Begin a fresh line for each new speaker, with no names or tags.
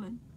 woman